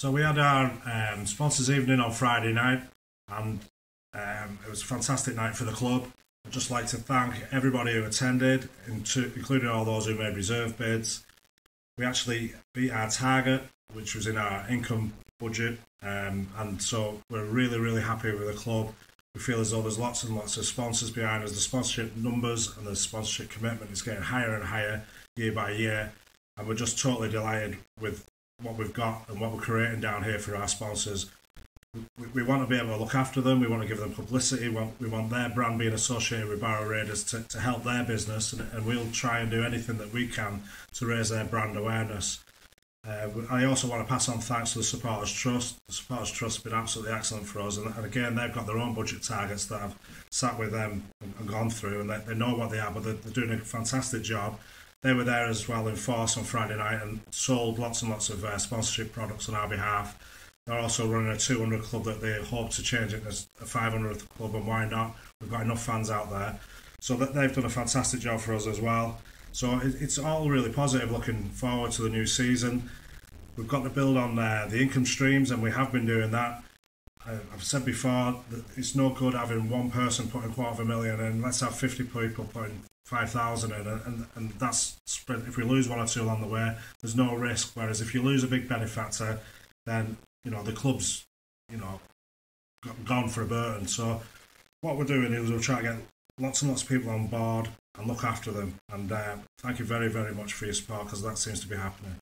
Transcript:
So we had our um, sponsors evening on Friday night, and um, it was a fantastic night for the club. I'd just like to thank everybody who attended, including all those who made reserve bids. We actually beat our target, which was in our income budget, um, and so we're really, really happy with the club. We feel as though there's lots and lots of sponsors behind us. The sponsorship numbers and the sponsorship commitment is getting higher and higher year by year, and we're just totally delighted with what we've got and what we're creating down here for our sponsors. We, we want to be able to look after them. We want to give them publicity. We want, we want their brand being associated with Barrow Raiders to, to help their business, and, and we'll try and do anything that we can to raise their brand awareness. Uh, I also want to pass on thanks to the Supporters Trust. The Supporters Trust has been absolutely excellent for us, and, and again, they've got their own budget targets that I've sat with them and, gone through, and they, they, know what they are, but they're, they're doing a fantastic job they were there as well in force on Friday night and sold lots and lots of uh, sponsorship products on our behalf. They're also running a 200 club that they hope to change it as a 500th club, and why not? We've got enough fans out there. So that they've done a fantastic job for us as well. So it, it's all really positive looking forward to the new season. We've got to build on uh, the income streams, and we have been doing that. I've said before that it's no good having one person putting a quarter of a million in. Let's have 50 people putting 5,000 in, and, and that's spread. If we lose one or two along the way, there's no risk. Whereas if you lose a big benefactor, then you know the club's you know gone for a Burton. So what we're doing is we'll try to get lots and lots of people on board and look after them. And uh, thank you very, very much for your support because that seems to be happening.